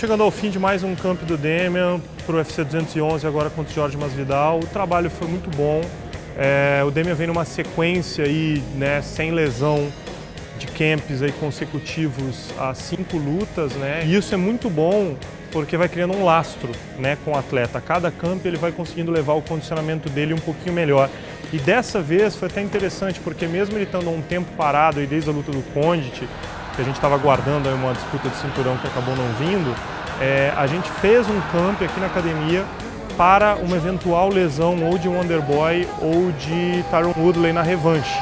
chegando ao fim de mais um camp do Demian para o UFC 211 agora contra o Jorge Masvidal. O trabalho foi muito bom. É, o Demian vem numa sequência aí, né, sem lesão de camps aí consecutivos a cinco lutas, né? E isso é muito bom porque vai criando um lastro, né, com o atleta. Cada camp ele vai conseguindo levar o condicionamento dele um pouquinho melhor. E dessa vez foi até interessante porque mesmo ele estando um tempo parado aí desde a luta do Condit, que a gente estava aguardando uma disputa de cinturão que acabou não vindo, é, a gente fez um camp aqui na academia para uma eventual lesão ou de Wonderboy ou de Tyron Woodley na revanche.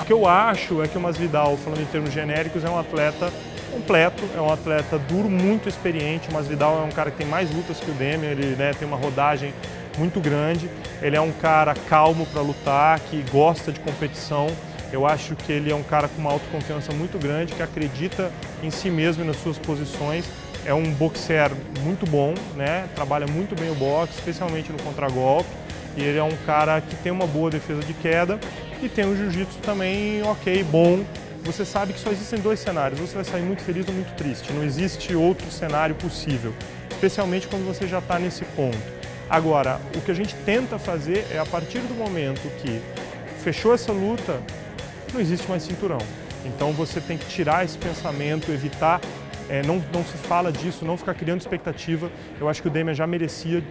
O que eu acho é que o Masvidal, falando em termos genéricos, é um atleta completo, é um atleta duro, muito experiente. O Masvidal é um cara que tem mais lutas que o Demian, ele né, tem uma rodagem muito grande. Ele é um cara calmo para lutar, que gosta de competição. Eu acho que ele é um cara com uma autoconfiança muito grande, que acredita em si mesmo e nas suas posições. É um boxer muito bom, né? trabalha muito bem o boxe, especialmente no contragolpe. E ele é um cara que tem uma boa defesa de queda e tem um jiu-jitsu também ok, bom. Você sabe que só existem dois cenários, você vai sair muito feliz ou muito triste. Não existe outro cenário possível, especialmente quando você já está nesse ponto. Agora, o que a gente tenta fazer é, a partir do momento que fechou essa luta, não existe mais cinturão. Então você tem que tirar esse pensamento, evitar, é, não, não se fala disso, não ficar criando expectativa. Eu acho que o Demian já merecia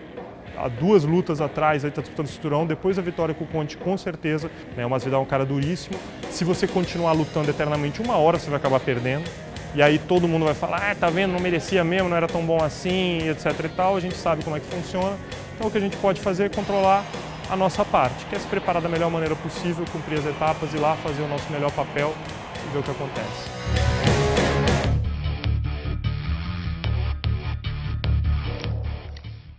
há duas lutas atrás, aí está disputando o cinturão, depois da vitória com o Conte, com certeza, né, o Masvidal é um cara duríssimo. Se você continuar lutando eternamente, uma hora você vai acabar perdendo. E aí todo mundo vai falar, ah, tá vendo, não merecia mesmo, não era tão bom assim, etc e tal. A gente sabe como é que funciona. Então o que a gente pode fazer é controlar a nossa parte, que é se preparar da melhor maneira possível, cumprir as etapas, ir lá fazer o nosso melhor papel e ver o que acontece.